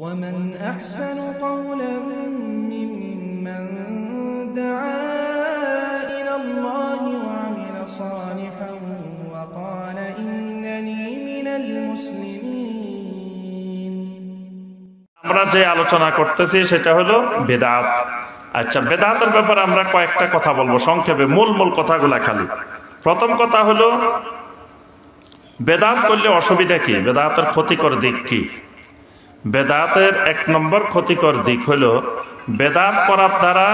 ومن أحسن قولا ممن دعا إلى الله وعمل صالحا وقال إنني من المسلمين আমরা যে আলোচনা করতেছি সেটা হলো বেদাত আচ্ছা বেদাতের ব্যাপারে আমরা কয়েকটা কথা বলবো সংক্ষেপে মূল মূল কথাগুলা খালি প্রথম কথা হলো বেদাত করলে অসুবিধা কি বেদাতের ক্ষতিকর দিক কি বেদাতের এক নম্বর ক্ষতিকর দিক হলো, বেদাত করার দ্বারা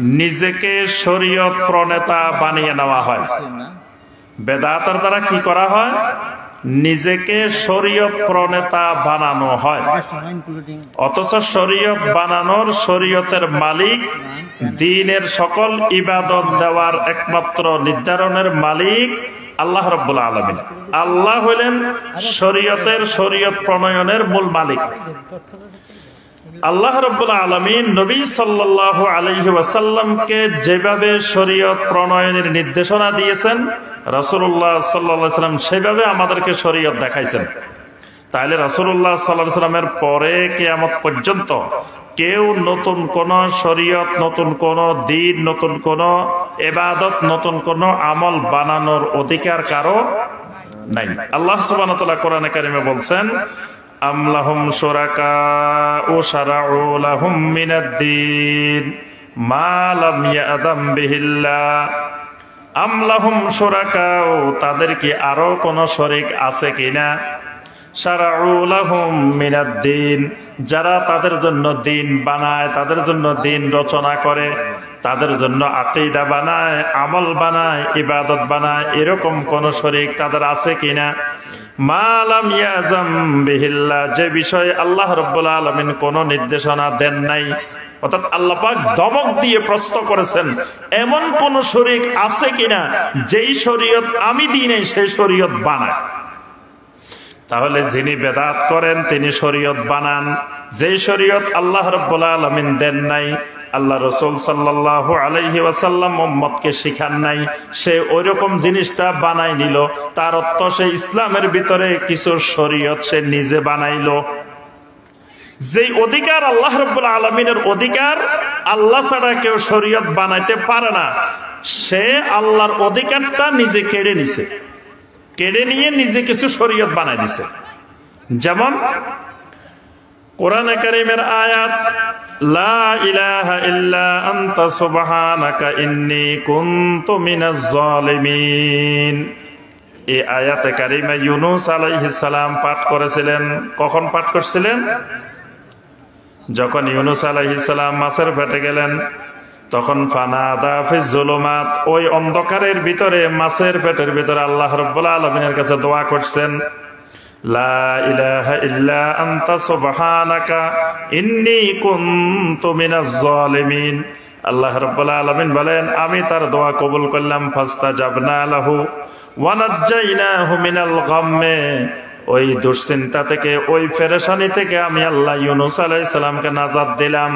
নিজেকে শরীয়ত প্রণেতা বানিয়ে নেওয়া হয়। বেদাতের দ্বারা কি করা হয়? নিজেকে শরীয়ত প্রণেতা বানানো হয়। অথচ শরীয়ত বানানোর শরীয়তের মালিক দিনের সকল ইবাদত দেওয়ার একমাত্র নির্ধারণের মালিক আল্লাহ রব্বুল আলমিন। আল্লাহ হইলেন শরীয়তের শরীয়ত প্রণয়নের মূল মালিক। আল্লাহ রব্বুল আলমিন নবী সাল্লাহ আলহি ওয়াসাল্লামকে যেভাবে শরীয়ত প্রণয়নের নির্দেশনা দিয়েছেন রসুল্লাহ সাল্লা সাল্লাম সেভাবে আমাদেরকে শরীয়ত দেখাইছেন। তাহলে রসুল্লাহ সাল্লাহ সাল্লামের পরে কেয়ামত পর্যন্ত কেউ নতুন কোন শরীয়ত, নতুন কোন দিন, নতুন কোন এবাদত নতুন কোন আমল বানানোর অধিকার কারও নাই। আল্লাহ সুবান কোরআনে কারিমে বলছেন আমলাহুম সুরাকা ও সারাউলাহুম মিনাদ্দিন আমলাহুম সুরাকাও তাদের কি আরও কোন শরিক আছে কিনা? মিনাদ্দিন যারা তাদের জন্য দিন বানায়, তাদের জন্য দিন রচনা করে, তাদের জন্য আকিদা বানায়, আমল বানায়, ইবাদত বানায়, এরকম কোন শরিক তাদের আছে কিনা? ইয়াজাম যে বিষয়ে আল্লাহ রব্বুল আলমিন কোন নির্দেশনা দেন নাই, অর্থাৎ আল্লাপাক দমক দিয়ে প্রশ্ন করেছেন, এমন কোন শরিক আছে কিনা? যেই শরীয়ত আমি দিই নাই, সেই শরীয়ত বানায়। তাহলে যিনি বেদাত করেন, তিনি শরীয়ত বানান। যে শরীয়ত আল্লাহ রব্বুল আলমিন দেন নাই, আল্লাহ রসুল সাল্লাহ আলহি ওয়াসাল্লাম মোহাম্মদকে শিখান নাই, সে ওই রকম জিনিসটা বানাই নিল। তার অর্থ সে ইসলামের ভিতরে কিছু শরীয়ত সে নিজে বানাইল। যে অধিকার আল্লাহ রব্বুল আলমিনের অধিকার, আল্লাহ ছাড়া কেউ শরীয়ত বানাইতে পারে না। সে আল্লাহর অধিকারটা নিজে কেড়ে নিছে। কেড়ে নিয়ে নিজে কিছু শরীয়ত বানাই দিছে। যেমন কোরআন কারিমের আয়াত, লা এই পাঠ করেছিলেন। কখন পাঠ করছিলেন? যখন ইউনুস আলাইহিস সালাম মাছের পেটে গেলেন। তখন ফানাদা ওই অন্ধকারের ভিতরে, মাছের পেটের ভিতরে আল্লাহ রব্বুল আলমিনের কাছে দোয়া করছেন আল্লাহ বলেন, আমি তার দোয়া কবুল করলাম মিনাল গাম্মে। ওই দুশ্চিন্তা থেকে, ওই ফেরেশানি থেকে আমি আল্লাহ ইউনুস আলাইহিস নাজাদ দিলাম।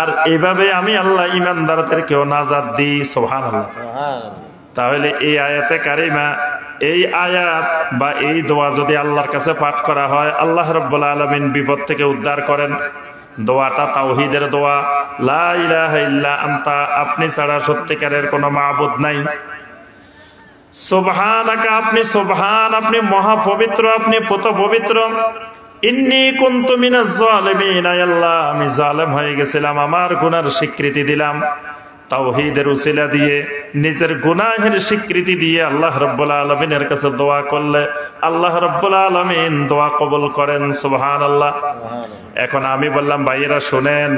আর এভাবে আমি আল্লাহ ইমানদারদেরকেও নাজাদ দিই সোহান তাহলে এই আয়াতে কারিমা এই আয়াত বা এই দোয়া যদি আল্লাহর কাছে পাঠ করা হয় আল্লাহ রব্বুল্লা আলমিন বিপদ থেকে উদ্ধার করেন। দোয়াটা তাওহিদের দোয়া। লা ইলাহা ইল্লা আনতা আপনি ছাড়া সত্যিকারের কোনো মাহবুদ নাই। সোবহানাকা আপনি সোবহান আপনি মহাপবিত্র আপনি পত পবিত্র আল্লাহ, আমি জালেম হয়ে গেছিলাম, আমার গুনার স্বীকৃতি দিলাম। তাওহীদের উসিলা দিয়ে, নিজের গুনাহের স্বীকৃতি দিয়ে আল্লাহ রাব্বুল আলামিনের কাছে দোয়া করলে, আল্লাহ রাব্বুল আলামিন দোয়া কবুল করেন, সুবহানাল্লাহ। এখন আমি বললাম, ভাইয়েরা, শোনেন,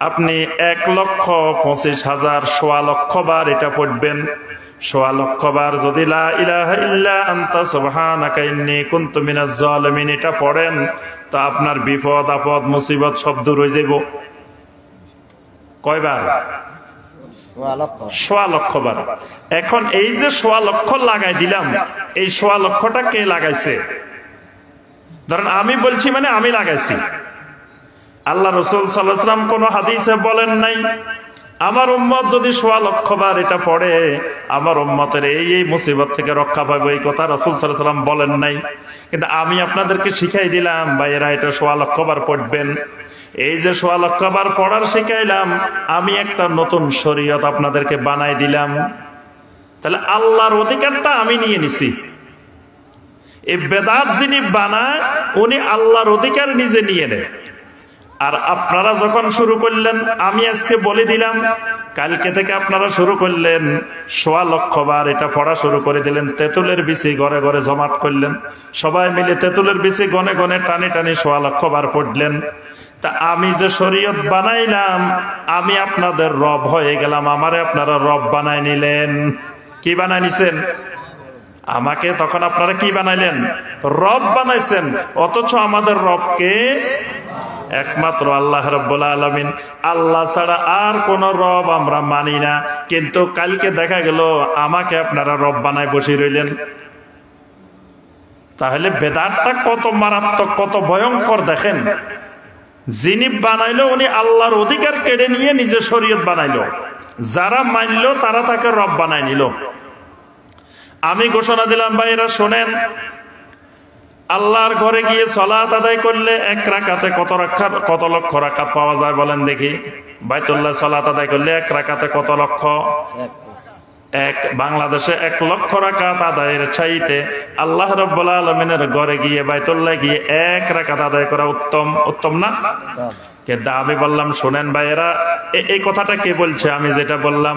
আপনি এক লক্ষ পঁচিশ হাজার সোয়া লক্ষ বার এটা পড়বেন। সোয়া যদি লা ইলাহা ইল্লা আনতা সুবহানাকা ইন্নী কুনতু মিনাজ জালিমিন এটা পড়েন তো আপনার বিপদ আপদ মুসিবত সব দূর হয়ে যাব কয়বার? সোয়া লক্ষ বার এখন এই যে সোয়া লক্ষ লাগাই দিলাম এই সোয়া লক্ষটা কে লাগাইছে? ধরেন আমি বলছি মানে আমি লাগাইছি। আল্লাহ রসুল সাল্লাহাম কোন হাদিসে বলেন নাই আমার উম্মত যদি সোয়া লক্ষ বার এটা পড়ে, আমার উম্মতের এই এই মুসিবত থেকে রক্ষা পাবো এই কথা রসুল সাল্লাম বলেন নাই। কিন্তু আমি আপনাদেরকে শিখাই দিলাম, ভাইয়েরা, এটা সোয়া লক্ষ বার পড়বেন। এই যে সোয়া লক্ষ বার পড়ার শিখাইলাম, আমি একটা নতুন শরীয়ত আপনাদেরকে বানাই দিলাম। তাহলে আল্লাহর অধিকারটা আমি নিয়ে নিছি। এই বেদাত যিনি বানায়, উনি আল্লাহর অধিকার নিজে নিয়ে নেয়। আর আপনারা যখন শুরু করলেন, আমি আজকে বলে দিলাম, কালকে থেকে আপনারা শুরু করলেন, সোয়া লক্ষ বার এটা পড়া শুরু করে দিলেন, তেঁতুলের বিচি ঘরে ঘরে জমাট করলেন, সবাই মিলে তেঁতুলের বিচি গনে গনে টানি টানি সোয়া লক্ষ বার পড়লেন। তা আমি যে শরীয়ত বানাইলাম, আমি আপনাদের রব হয়ে গেলাম, আমারে আপনারা রব বানাই নিলেন। কি বানাই নিছেন? আমাকে তখন আপনারা কি বানাইলেন? রব বানাইছেন, অথচ আমাদের রবকে একমাত্র আল্লাহ রব্বুল আলমিন। আল্লাহ ছাড়া আর কোন রব আমরা মানি না। কিন্তু কালকে দেখা গেল, আমাকে আপনারা রব বানায় বসে রইলেন। তাহলে বেদারটা কত মারাত্মক, কত ভয়ঙ্কর দেখেন। যিনি বানাইলো, উনি আল্লাহর অধিকার কেড়ে নিয়ে নিজে শরীয়ত বানাইলো। যারা মানলো, তারা তাকে রব বানাই নিল। আমি ঘোষণা দিলাম ভাইরা শোনেন আল্লাহর ঘরে গিয়ে সলাত আদায় করলে এক রাকাতে কত রাখা কত লক্ষ রাকাত পাওয়া যায় বলেন দেখি। বাইতুল্লাহ সলাত আদায় করলে এক রাকাতে কত লক্ষ? এক। বাংলাদেশে এক লক্ষ রাকাত আদায়ের চাইতে আল্লাহ রব্বুল আলমিনের ঘরে গিয়ে, বাইতুল্লাহ গিয়ে এক রাকাত আদায় করা উত্তম। উত্তম না? কিন্তু আমি বললাম, শোনেন ভাইয়েরা এই কথাটা কে বলছে? আমি যেটা বললাম,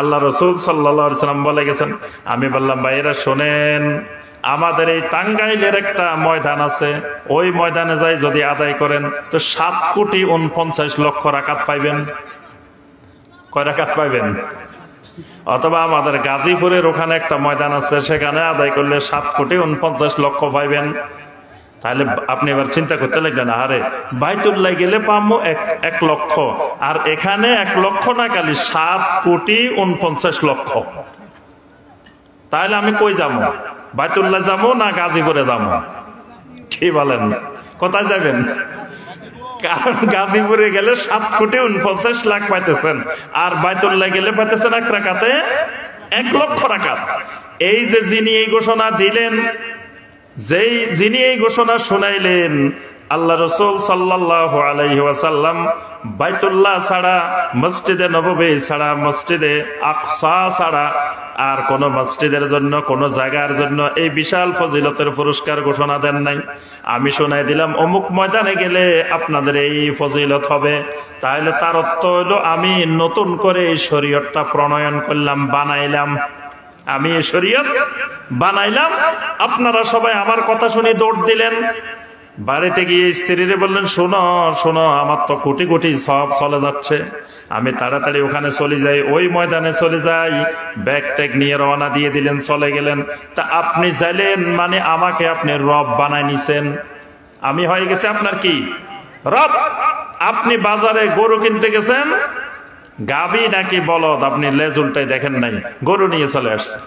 আল্লাহ রসুল সাল্লা সাল্লাম বলে গেছেন। আমি বললাম, ভাইয়েরা, শোনেন, আমাদের এই টাঙ্গাইলের একটা ময়দান আছে। ওই ময়দানে যাই, যদি আদায় করেন, তো সাত কোটি উনপঞ্চাশ লক্ষ রাকাত পাইবেন। কয় রাকাত পাইবেন? অথবা আমাদের গাজীপুরের ওখানে একটা ময়দান আছে, সেখানে আদায় করলে সাত কোটি উনপঞ্চাশ লক্ষ পাইবেন। তাহলে আপনি এবার চিন্তা করতে লাগলেন আরে বাইতুল্লাহ গেলে পাবো এক লক্ষ, আর এখানে এক লক্ষ না খালি সাত কোটি উনপঞ্চাশ লক্ষ। তাহলে আমি কই যাব? বাইতুল্লাহ যাব না গাজীপুরে যাব? কি বলেন? কোথায় যাবেন? কারণ গাজীপুরে গেলে সাত কোটি উনপঞ্চাশ লাখ পাইতেছেন, আর বাইতুল্লাহ গেলে পাইতেছেন এক রাখাতে এক লক্ষ রাখাত এই যে যিনি এই ঘোষণা দিলেন যেই যিনি এই ঘোষণা শুনাইলেন, আল্লাহ রসুল সাল্লাহ আলাইহি ওয়াসাল্লাম বাইতুল্লাহ ছাড়া, মসজিদে নবী ছাড়া, মসজিদে আকসা ছাড়া আর কোন মসজিদের জন্য, কোন জায়গার জন্য এই বিশাল ফজিলতের পুরস্কার ঘোষণা দেন নাই। আমি শোনাই দিলাম, অমুক ময়দানে গেলে আপনাদের এই ফজিলত হবে। তাহলে তার অর্থ হলো আমি নতুন করে এই শরীয়তটা প্রণয়ন করলাম, বানাইলাম। আমি এই শরীয়ত বানাইলাম। আপনারা সবাই আমার কথা শুনে দৌড় দিলেন। বাড়িতে গিয়ে স্ত্রীরে বললেন, শোনো শোনো, আমার তো কোটি কোটি সব চলে যাচ্ছে। আমি তাড়াতাড়ি ওখানে চলে যাই। ওই ময়দানে চলে যাই। ব্যাগ ট্যাগ নিয়ে রওনা দিয়ে দিলেন, চলে গেলেন। তা আপনি যাইলেন মানে আমাকে আপনি রব বানাই নিছেন। আমি হয়ে গেছে আপনার কি? রব, আপনি বাজারে গরু কিনতে গেছেন? গাবি নাকি বলদ? আপনি লেজ উল্টাই দেখেন নাই। গরু নিয়ে চলে আসছেন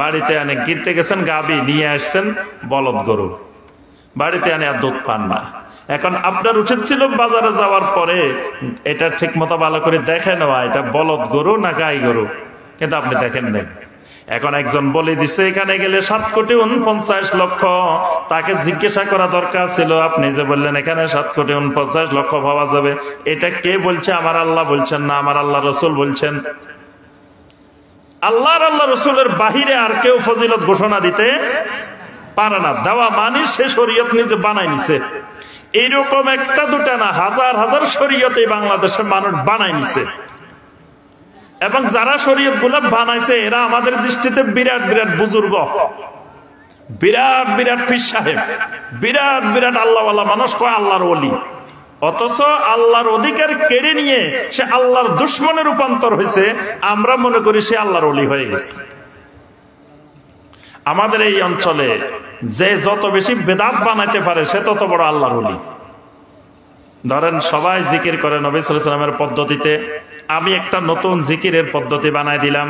বাড়িতে আনে কিনতে গেছেন গাবি নিয়ে আসছেন, বলদ গরু। বাড়িতে আনে আর দুধ পান না। এখন আপনার উচিত ছিল বাজারে যাওয়ার পরে এটা ঠিক মতো ভালো করে দেখে নেওয়া, এটা বলদ গরু না গাই গরু? কিন্তু আপনি দেখেন নেই। এখন একজন বলে দিছে, এখানে গেলে সাত কোটি উনপঞ্চাশ লক্ষ। তাকে জিজ্ঞাসা করা দরকার ছিল, আপনি যে বললেন এখানে সাত কোটি উনপঞ্চাশ লক্ষ পাওয়া যাবে। এটা কে বলছে? আমার আল্লাহ বলছেন না, আমার আল্লাহ রসুল বলছেন। আল্লাহর আল্লাহ রসুলের বাহিরে আর কেউ ফজিলত ঘোষণা দিতে পারে না। দেওয়া মানি সে শরীয়ত নিজে বানাই নিছে। এইরকম একটা দুটা না, হাজার হাজার শরীয়ত এই বাংলাদেশের মানুষ বানাই নিছে। এবং যারা শরীয়তগুলো বানাইছে, এরা আমাদের দৃষ্টিতে বিরাট বিরাট বুজুর্গ। বিরাট বিরাট পীর সাহেব। বিরাট বিরাট আল্লাহ মানুষ কয় আল্লাহর অলি অথচ আল্লাহর অধিকার কেড়ে নিয়ে সে আল্লাহর দুশ্মনে রূপান্তর হয়েছে, আমরা মনে করি সে আল্লাহর অলি হয়ে গেছে। আমাদের এই অঞ্চলে যে যত বেশি বেদাত বানাইতে পারে, সে তত বড় আল্লাহর অলি ধরেন সবাই জিকির করে নবী সালামের পদ্ধতিতে, আমি একটা নতুন জিকিরের পদ্ধতি বানাই দিলাম।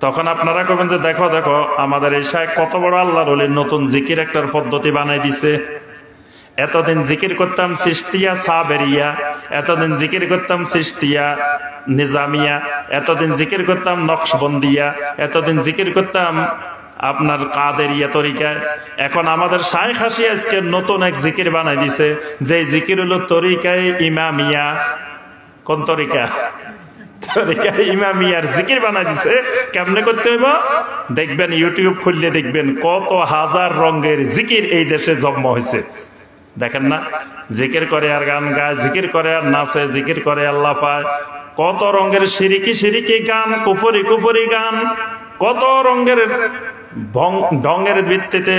তখন আপনারা কবেন যে, দেখো দেখো, আমাদের এই শাহ কত বড় আল্লাহর অলির নতুন জিকির একটার পদ্ধতি বানাই দিছে। এতদিন জিকির করতাম সিস্তিয়া সাবেরিয়া, এতদিন জিকির করতাম সিস্তিয়া নিজামিয়া, এতদিন জিকির করতাম নকশবন্দিয়া, এতদিন জিকির করতাম আপনার কাদেরিয়া তরিকায়। এখন আমাদের শায়েখ হাসি আজকে নতুন এক জিকির বানাই দিছে। যে জিকির হলো তরিকায় ইমামিয়া। কোন তরিকা? তরিকা ইমামিয়ার জিকির বানাই দিছে। কেমনে করতে হইব? দেখবেন ইউটিউব খুললে দেখবেন কত হাজার রঙের জিকির এই দেশে জন্ম হয়েছে। দেখেন না? জিকির করে আর গান গায়, জিকির করে আর নাচে, জিকির করে আল্লাহ পায় কত রঙের সিরিকি সিরিকি গান, কুফরি কুফরি গান। কত রঙের ঢঙ্গের ভিত্তিতে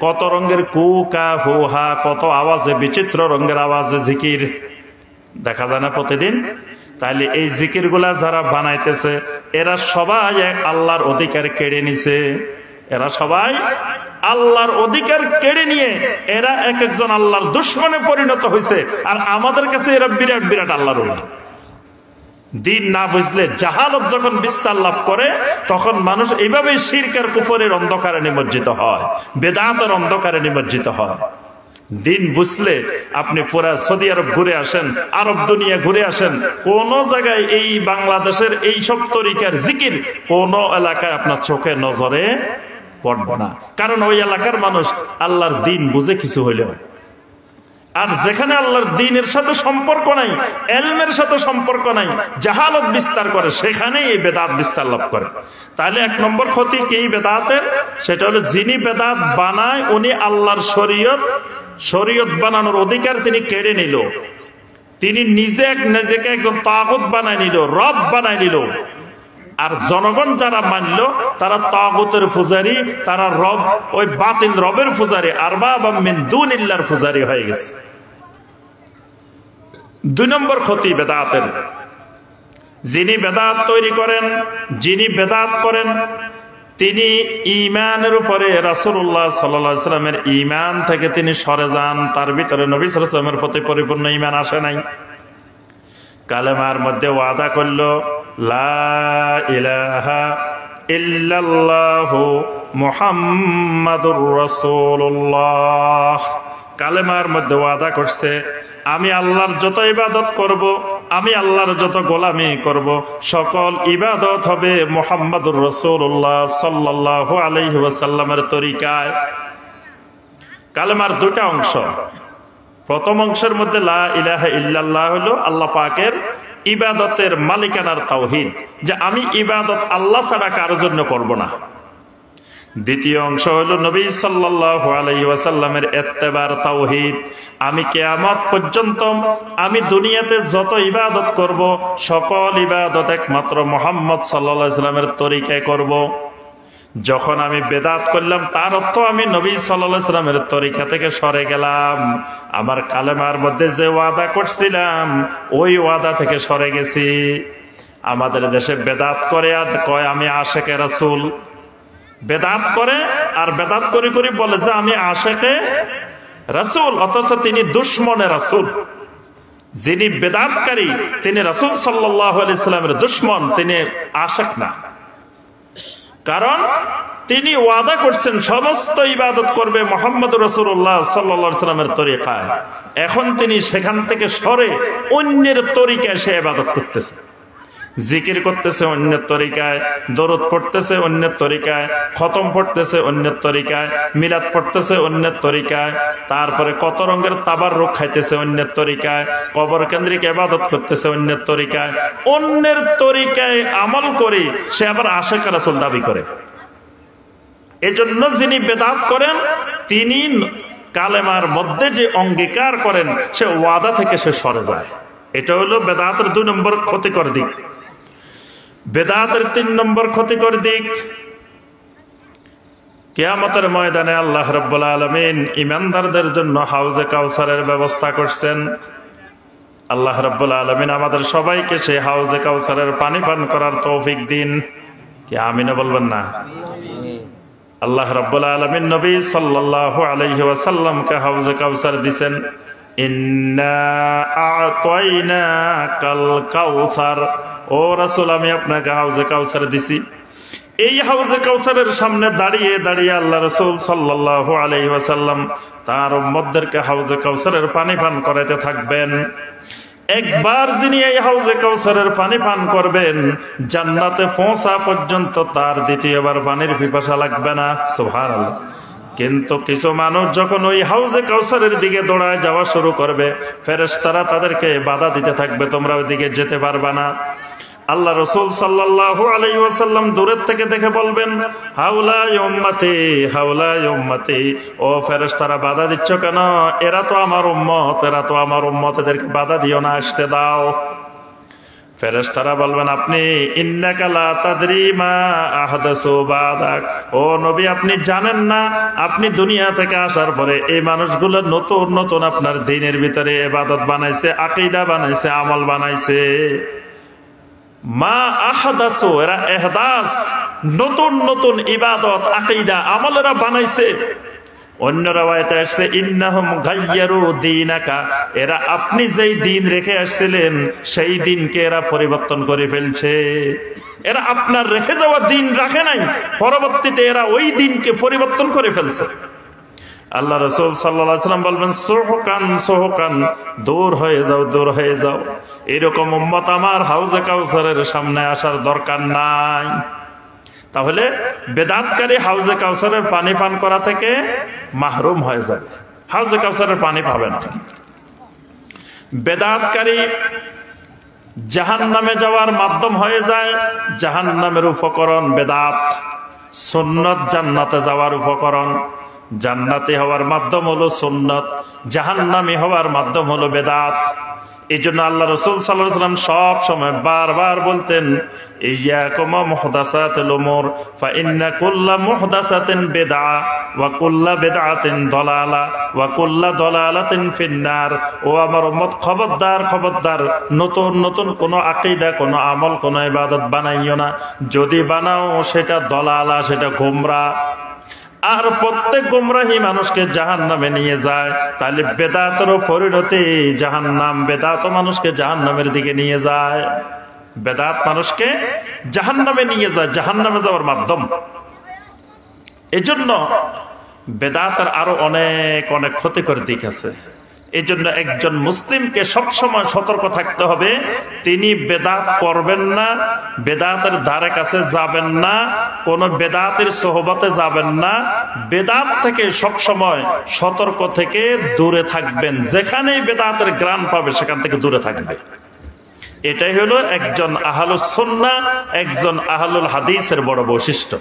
কত রঙের কুকা হুহা কত আওয়াজে, বিচিত্র রঙের আওয়াজে জিকির। দেখা যায় না প্রতিদিন? তাহলে এই জিকির যারা বানাইতেছে, এরা সবাই এক আল্লাহর অধিকার কেড়ে নিছে। এরা সবাই আল্লাহর অধিকার কেড়ে নিয়ে এরা এক একজন আল্লাহর দুশ্মনে পরিণত হয়েছে আর আমাদের কাছে এরা বিরাট বিরাট আল্লাহর দিন না বুঝলে জাহালত যখন বিস্তার লাভ করে, তখন মানুষ এইভাবেই শিরকার কুফরের অন্ধকারে নিমজ্জিত হয়, বেদাতের অন্ধকারে নিমজ্জিত হয়। দিন বুঝলে আপনি পুরা সৌদি আরব ঘুরে আসেন, আরব দুনিয়া ঘুরে আসেন, কোন জায়গায় এই বাংলাদেশের এই সব তরিকার জিকির কোন এলাকায় আপনার চোখে নজরে পড়বে না। কারণ ওই এলাকার মানুষ আল্লাহর দিন বুঝে কিছু হইলেও আর যেখানে আল্লাহর দিনের সাথে সম্পর্ক নাই, এলমের সাথে সম্পর্ক নাই, জাহালত বিস্তার করে, সেখানেই এই বেদাত বিস্তার লাভ করে। তাহলে এক নম্বর ক্ষতি কি বেদাতের? সেটা হলো যিনি বেদাত বানায়, উনি আল্লাহর শরীয়ত শরীয়ত বানানোর অধিকার তিনি কেড়ে নিল। তিনি নিজে এক, নিজেকে একদম তাগত বানায় নিল, রব বানায় নিল। আর জনগণ যারা মানল, তারা তাগতের পূজারি, তারা রব, ওই বাতিল রবের পূজারি আর বা মিন্দুন ইল্লার পূজারি হয়ে গেছে। দুই নম্বর ক্ষতি বেদাতের। যিনি বেদাত তৈরি করেন, যিনি বেদাত করেন, তিনি ইমানের উপরে রাসুল্লাহ সাল্লামের ইমান থেকে তিনি সরে যান, তার ভিতরে নবী সালামের প্রতি পরিপূর্ণ ইমান আসে নাই। কালেমার মধ্যে ওয়াদা করল মোহাম্মদুর রসুল্লাহ কালেমার মধ্যে ওয়াদা করছে, আমি আল্লাহর যত ইবাদত করব, আমি আল্লাহর যত গোলামি করব, সকল ইবাদত হবে মোহাম্মদুর রসুল্লাহ সাল্লাহ আলহিহাসাল্লামের তরিকায়। কালেমার দুটা অংশ। প্রথম অংশের মধ্যে লা ইলাহা ইল্লাল্লাহ হলো আল্লাহ পাকের ইবাদতের মালিকানার তাওহিদ যে আমি ইবাদত আল্লাহ ছাড়া কারও জন্য করব না দ্বিতীয় অংশ হল নবী সাল্লাসাল্লামের এত্তেবার তাওহিদ আমি কেয়ামত পর্যন্ত আমি দুনিয়াতে যত ইবাদত করব, সকল ইবাদত একমাত্র মোহাম্মদ সাল্লা সাল্লামের তরিকায় করব। যখন আমি বেদাত করলাম, তার অর্থ আমি নবী সাল্লা সাল্লামের তরিকা থেকে সরে গেলাম। আমার কালেমার মধ্যে যে ওয়াদা করছিলাম, ওই ওয়াদা থেকে সরে গেছি। আমাদের দেশে বেদাত করে আর কয়, আমি আশেকে রাসুল। বেদাত করে আর বেদাত করে করে বলে যে আমি আশেকে রাসুল, অথচ তিনি দুশ্মনে রাসুল। যিনি বেদাতকারী, তিনি রাসুল সাল্লাহ আলি সাল্লামের দুশ্মন, তিনি আশেক না। কারণ তিনি ওয়াদা করছেন, সমস্ত ইবাদত করবে মোহাম্মদ রসুল্লাহ সাল্লা সাল্লামের তরিকায়। এখন তিনি সেখান থেকে সরে অন্যের তরিকায় সে ইবাদত করতেছে জিকির করতেছে অন্যের তরিকায়, দরদ পড়তেছে অন্যের তরিকায়, খতম পড়তেছে অন্যের তরিকায়, মিলাদ পড়তেছে অন্যের তরিকায়, তারপরে কত রঙের তাবার রোগ খাইতেছে অন্যের তরিকায়, কবর কেন্দ্রিক এবাদত করতেছে অন্যের তরিকায় অন্যের তরিকায় আমল করে, সে আবার আশেখ রাসুল দাবি করে। এজন্য যিনি বেদাত করেন, তিনি কালেমার মধ্যে যে অঙ্গীকার করেন, সে ওয়াদা থেকে সে সরে যায়। এটা হলো বেদাতের দুই নম্বর ক্ষতিকর দিক। বেদাতের তিন নম্বর ক্ষতিকর দিক। কেয়ামতের ময়দানে আল্লাহ রব্বুল আলমিন ইমানদারদের জন্য হাউজে কাউসারের ব্যবস্থা করছেন। আল্লাহ রব্বুল আলমিন আমাদের সবাইকে সেই হাউজে কাউসারের পানি পান করার তৌফিক দিন। কি আমিনা বলবেন না? আল্লাহ রব্বুল আলমিন নবী সাল্লাহ আলহি ওয়াসাল্লামকে হাউজে কাউসার দিছেন। কাল কাউসার। ও রাসুল, আমি আপনাকে হাউজে কাউসার দিছি। এই হাউজে কাউসারের সামনে দাঁড়িয়ে দাঁড়িয়ে আল্লাহ রসুল সাল্লাহ আলহিহাসাল্লাম তার মধ্যেরকে হাউজে কাউসারের পানি পান করাইতে থাকবেন। একবার যিনি এই হাউজে কাউসারের পানি পান করবেন, জান্নাতে পৌঁছা পর্যন্ত তার দ্বিতীয়বার পানির পিপাসা লাগবে না। সোহার কিন্তু কিছু মানুষ যখন ওই হাউজে কাউসারের দিকে দৌড়ায় যাওয়া শুরু করবে, ফেরেশতারা তাদেরকে বাধা দিতে থাকবে, তোমরা ওই দিকে যেতে পারবে না। আল্লাহ রসুল সাল্লাহ আলাইসাল্লাম দূরের থেকে দেখে বলবেন হাউলা উম্মাতে হাউলা উম্মাতে ও ফেরেস তারা বাধা দিচ্ছ কেন? এরা তো আমার উম্মত, এরা তো আমার উম্মত, এদেরকে বাধা দিও না, আসতে দাও। ফেরেশতারা বলবেন, আপনি ও নবী, আপনি জানেন না, আপনি দুনিয়া থেকে আসার পরে এই মানুষগুলো নতুন নতুন আপনার দিনের ভিতরে এবাদত বানাইছে, আকিদা বানাইছে, আমল বানাইছে। মা আহাদাসু, এরা এহদাস, নতুন নতুন ইবাদত, আকিদা আমলেরা বানাইছে। অন্য রাওয়ায়তে আসছে, ইন্নাহুম গাইয়ারু দীনাকা এরা আপনি যেই দিন রেখে আসছিলেন, সেই দিনকে এরা পরিবর্তন করে ফেলছে। এরা আপনার রেখে যাওয়া দিন রাখে নাই, পরবর্তীতে এরা ওই দিনকে পরিবর্তন করে ফেলছে। আল্লাহ রসুল সাল্লাম বলবেন, সোহকান সোহকান, দূর হয়ে যাও, দূর হয়ে যাও। এরকম উম্মত আমার হাউজে কাউসারের সামনে আসার দরকার নাই। তাহলে বেদাতকারী হাউজে কাউসারের পানি পান করা থেকে মাহরুম হয়ে যাবে। হাউজে কাউসারের পানি পাবে না। বেদাতকারী জাহান নামে যাওয়ার মাধ্যম হয়ে যায় জাহান নামের উপকরণ বেদাত, সুন্নত জান্নাতে যাওয়ার উপকরণ। জান্নাতি হওয়ার মাধ্যম হলো সুন্নত, জাহান্নামি হওয়ার মাধ্যম হলো বেদাত। এই জন্য আল্লাহ রসুল সাল্লাম সব সময় বারবার বলতেন ও আমার খবরদার খবরদার, নতুন নতুন আমল, কোন বানাইও না। যদি বানাও, সেটা দলালা, সেটা গোমরা আর প্রত্যেক গুমরাহি মানুষকে জাহান নামে নিয়ে যায়, তাহলে বেদাতেরও পরিণতি জাহান নাম বেদাত মানুষকে জাহান নামের দিকে নিয়ে যায়। বেদাত মানুষকে জাহান নামে নিয়ে যায় জাহান নামে যাওয়ার মাধ্যম। এজন্য বেদাতের আরও অনেক অনেক ক্ষতিকর দিক আছে। এই জন্য একজন মুসলিমকে সবসময় সতর্ক থাকতে হবে। তিনি বেদাত করবেন না, বেদাতের ধারে কাছে যাবেন না, কোন বেদাতের সহবতে যাবেন না। বেদাত থেকে সবসময় সতর্ক থেকে দূরে থাকবেন। যেখানেই বেদাতের গ্রাম পাবে, সেখান থেকে দূরে থাকবে। এটাই হলো একজন আহলুস সন্না একজন আহালুল হাদিসের বড় বৈশিষ্ট্য।